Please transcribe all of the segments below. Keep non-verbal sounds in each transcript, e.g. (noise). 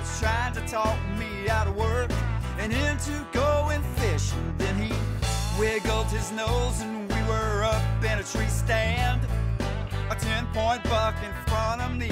was trying to talk me out of work and into going fishing. Then he wiggled his nose and we were up in a tree stand. A 10 point buck in front of me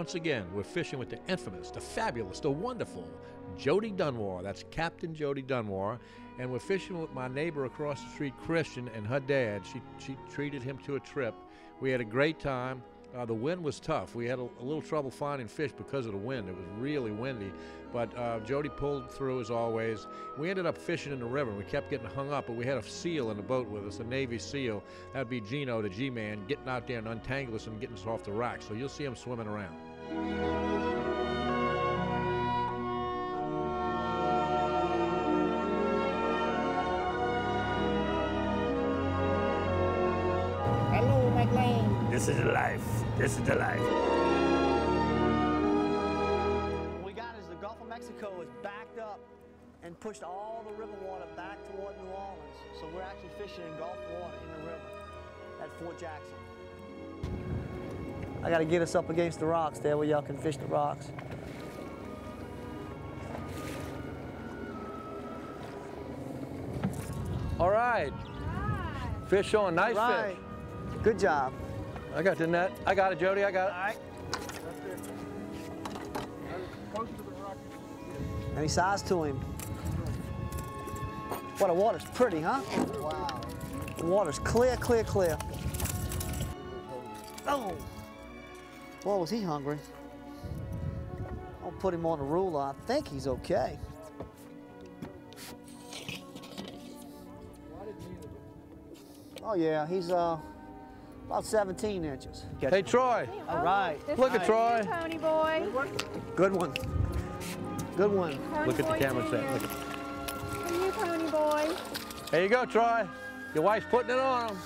Once again, we're fishing with the infamous, the fabulous, the wonderful Jody Dunmore. That's Captain Jody Dunmore. And we're fishing with my neighbor across the street, Kristen, and her dad. She, she treated him to a trip. We had a great time. Uh, the wind was tough. We had a, a little trouble finding fish because of the wind. It was really windy. But uh, Jody pulled through as always. We ended up fishing in the river. We kept getting hung up, but we had a seal in the boat with us, a Navy SEAL. That'd be Gino, the G-man, getting out there and untangling us and getting us off the rack. So you'll see him swimming around. Hello, McLean. This is life. This is the life. What we got is the Gulf of Mexico is backed up and pushed all the river water back toward New Orleans. So we're actually fishing in Gulf water in the river at Fort Jackson. I gotta get us up against the rocks there where y'all can fish the rocks. All right. Fish on. Nice Right. Good job. Fish. I got the net. I got it, Jody. I got it. All right. Any size to him. Well, the water's pretty, huh? Wow. The water's clear, clear, clear. Oh. Boy, was he hungry. I'll put him on the ruler. I think he's okay. Oh yeah, he's uh about 17 inches. Hey, Troy. All right. Look at Troy. Pony boy. Good one. Good one. Pony Look at the camera set. you. Look at- To you, pony boy. There you go, Troy. Your wife's putting it on him.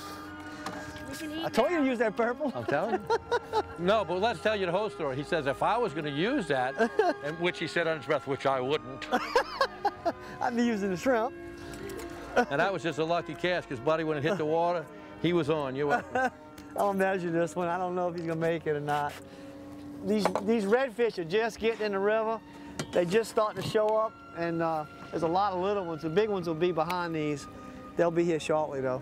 We can eat I told you to use that purple. I'm telling you. (laughs) no, but let's tell you the whole story. He says if I was going to use that, (laughs) and which he said under his breath, which I wouldn't, (laughs) I'd be using the shrimp. and that was just a lucky cast because Buddy, when it hit the water, he was on. You were. I'll measure this one. I don't know if he's gonna make it or not. These these redfish are just getting in the river. They just starting to show up, and uh, there's a lot of little ones. The big ones will be behind these. They'll be here shortly, though.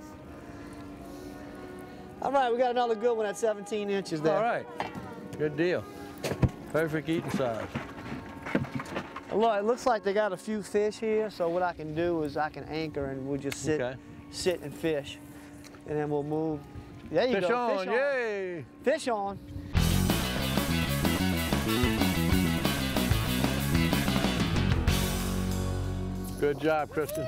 All right, we got another good one at 17 inches there. All right. Good deal. Perfect eating size. Look, it looks like they got a few fish here, so what I can do is I can anchor and we'll just sit, Okay. sit and fish, and then we'll move. There you Fish go. on, fish on. yay! Fish on. Good job, Kristen.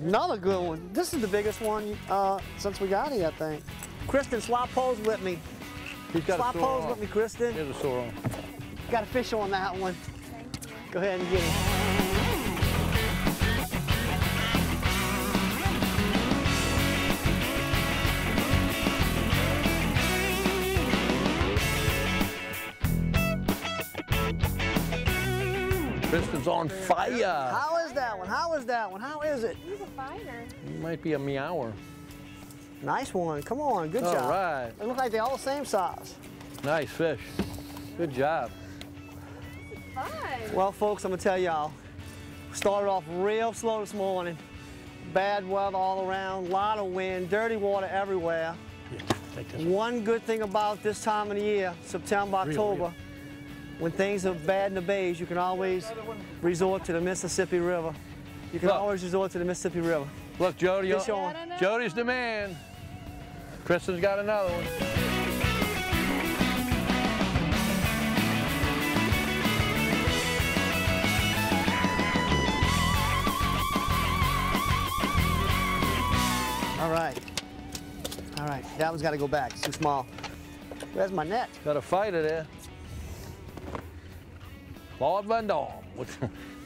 Another good one. This is the biggest one uh, since we got here, I think. Kristen, swap pose with me. He's got Swap a sore pose arm. with me, Kristen. Here's a sore arm. Got a fish on that one. Go ahead and get him. Kristen's on fire. How is that one? How is that one? How is it? He's a fighter. He might be a meower. Nice one. Come on. Good All job. right. They look like they're all the same size. Nice fish. Good job. Fun. Well, folks, I'm gonna tell y'all, started off real slow this morning. Bad weather all around, lot of wind, dirty water everywhere. Yeah, take this one. One good thing about this time of the year, September, Real, October, real when things are bad in the bays, you can always resort to the Mississippi River. You can look, always resort to the Mississippi River. Look, Jody, Jody's the man. Kristen's got another one. All right. All right, that one's got to go back. It's too small. Where's my net? Got a fighter there. Claude Van Damme.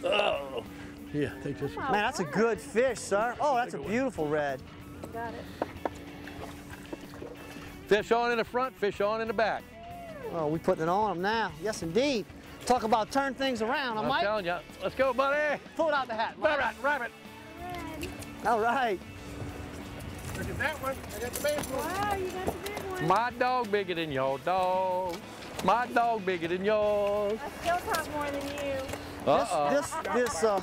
Oh. (laughs) Yeah, take this one. Man, that's a good fish, sir. Oh, that's a beautiful red. Got it. Fish on in the front, fish on in the back. Oh, we putting it on them now. Yes, indeed. Talk about turn things around, I'm Mike? telling you. Let's go, buddy. Pull it out the hat. Mike. Rabbit, rabbit. All right. Look at that one. I got the big one. Wow, you got the big one. My dog bigger than your dog. My dog bigger than yours. I still talk more than you. Uh-oh. This this uh,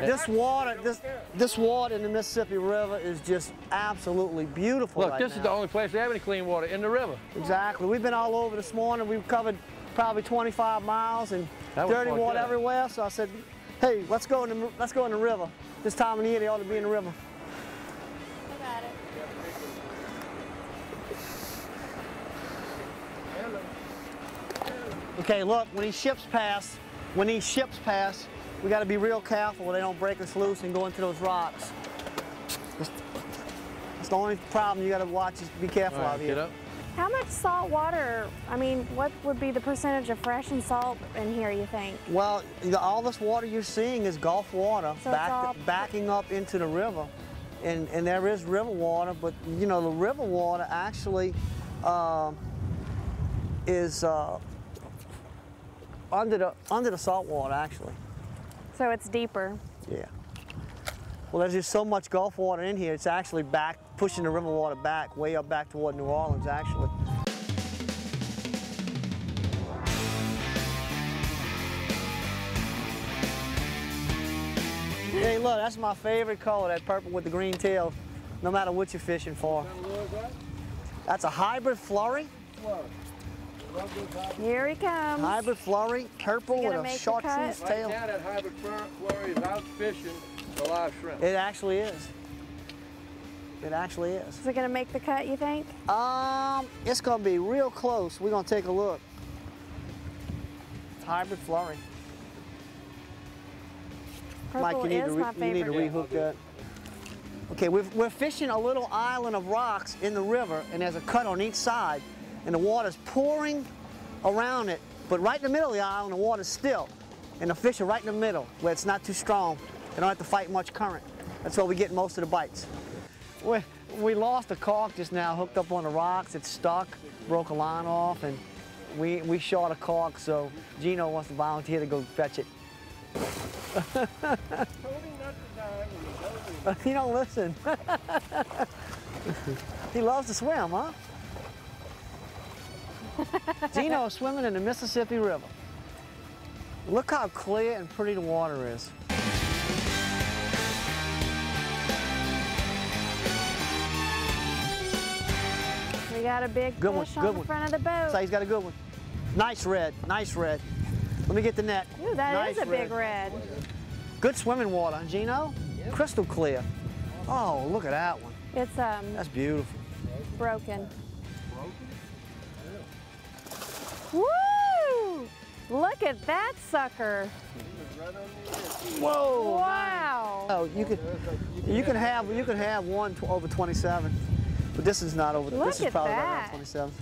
this water this this water in the Mississippi River is just absolutely beautiful Look, right this is the only place they have any clean water in the river. Exactly. We've been all over this morning. We've covered probably 25 miles and That was dirty water up. everywhere. So I said, hey, let's go in the let's go in the river. This time of the year, they ought to be in the river. Okay, look, when these ships pass, when these ships pass, we got to be real careful they don't break us loose and go into those rocks. That's, that's the only problem you got to watch is be careful All out here. get up. How much salt water, I mean, what would be the percentage of fresh and salt in here, you think? Well, the, all this water you're seeing is Gulf water So it's back, all- backing up into the river. And, and there is river water, but you know, the river water actually uh, is uh, under, the, under the salt water, actually. So it's deeper. Yeah. Well, there's just so much Gulf water in here, it's actually back, pushing the river water back, way up back toward New Orleans, actually. Hey, look, that's my favorite color, that purple with the green tail, no matter what you're fishing for. That's a hybrid flurry, Here he comes. hybrid flurry, purple with a make the chartreuse cut? tail. that hybrid flurry is out fishing the live shrimp. It actually is. It actually is. Is it gonna make the cut, you think? Um, it's gonna be real close. We're gonna take a look. It's hybrid flurry. Purple Mike, you need, is to re- my you need to favorite. rehook that. Okay, we've, we're fishing a little island of rocks in the river, and there's a cut on each side, and the water's pouring around it. But right in the middle of the island, the water's still, and the fish are right in the middle, where it's not too strong. They don't have to fight much current. That's where we get most of the bites. We, we lost a cork just now, hooked up on the rocks. It's stuck, broke a line off, and we, we shot a cork, so Gino wants to volunteer to go fetch it. (laughs) he don't listen. (laughs) he loves to swim, huh? (laughs) Gino is swimming in the Mississippi River. Look how clear and pretty the water is. We got a big Good one, fish on good the one. front of the boat. So he's got a good one. Nice red, nice red. Let me get the net. Ooh, that is nice a big red. Good swimming water, Gino? Crystal clear. Oh, look at that one. It's um That's beautiful. broken. Woo! Look at that sucker. Whoa! Wow. Oh, you could, you can have, you can have one over 27, but this is not over. Look this is probably that. right around 27.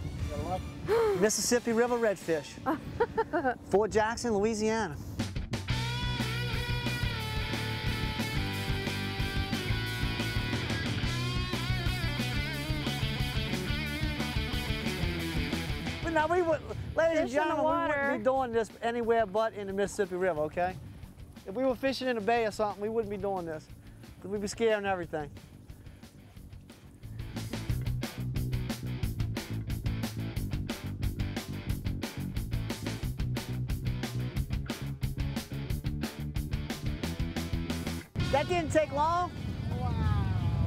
(laughs) Mississippi River redfish. (laughs) Fort Jackson, Louisiana. But now we would, ladies and Fish in the gentlemen, we wouldn't be doing this anywhere but in the Mississippi River, okay? If we were fishing in a bay or something, we wouldn't be doing this. Because we'd be scaring everything. That didn't take long. Wow.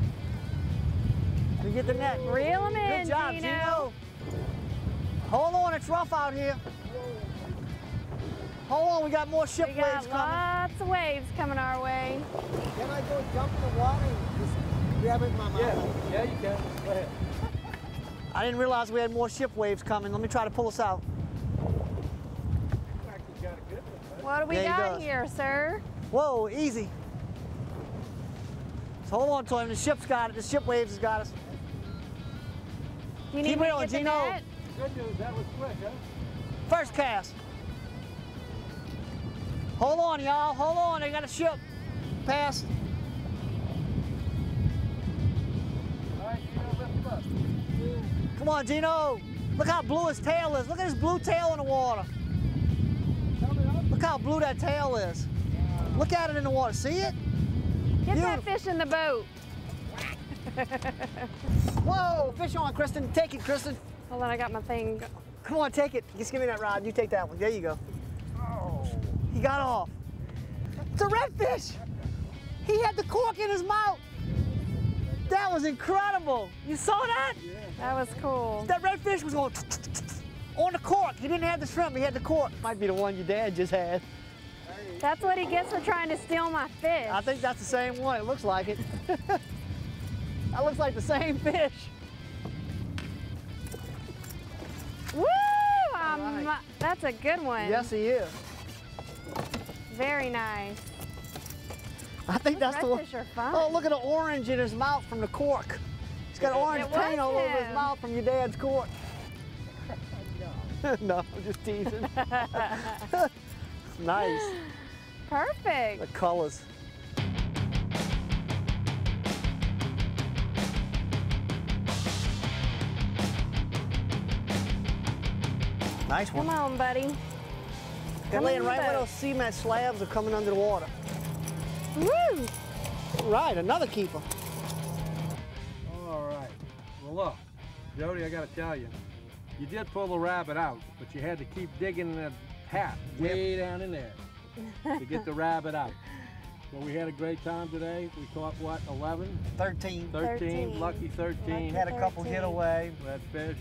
You get the net. Reel 'em in, Good job, Gino. Gino. Hold on, it's rough out here. Hold on, we got more ship We waves got coming. lots of waves coming our way. Can I go jump in the water and just grab it in my mouth? Yeah, yeah, you can. Go ahead. I didn't realize we had more ship waves coming. Let me try to pull us out. What do we Yeah, got does. here, sir? Whoa, easy. So hold on to him. The ship's got it. The ship waves has got us. Do you need Keep me to reeling, get the Gino. net? Good news, that was quick, huh? First cast. Hold on, y'all. Hold on. They got a ship. Pass. All right, Gino, lift him up. Come on, Gino. Look how blue his tail is. Look at his blue tail in the water. Look how blue that tail is. Look at it in the water. See it? Get that fish in the boat. Whoa, fish on, Kristen. Take it, Kristen. Hold on, I got my thing. Come on, take it. Just give me that rod. You take that one. There you go. Oh. He got off. It's a redfish. He had the cork in his mouth. That was incredible. You saw that? That was cool. That redfish was going on the cork. He didn't have the shrimp. He had the cork. Might be the one your dad just had. That's what he gets for trying to steal my fish. I think that's the same one. It looks like it. (laughs) that looks like the same fish. Woo! Um, right. That's a good one. Yes, he is. Very nice. I think that's the one. Redfish are fun. Oh, look at the orange in his mouth from the cork. He's got orange paint all over his mouth from your dad's cork. (laughs) no, I'm just teasing. (laughs) (laughs) nice. Perfect. The colors. Nice one. Come on, buddy. They're come laying right where those cement slabs are coming under the water. Woo! Right, another keeper. All right. Well, look, Jody, I got to tell you, you did pull the rabbit out, but you had to keep digging in that hat way down in there to get the rabbit out. So we had a great time today. We caught what, 11, 13. 13, 13. lucky 13. Had a couple 13. get away. Redfish,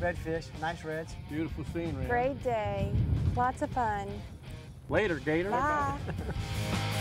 Redfish, nice reds. beautiful scenery. Great day. Lots of fun. Later, Gator. Bye. (laughs)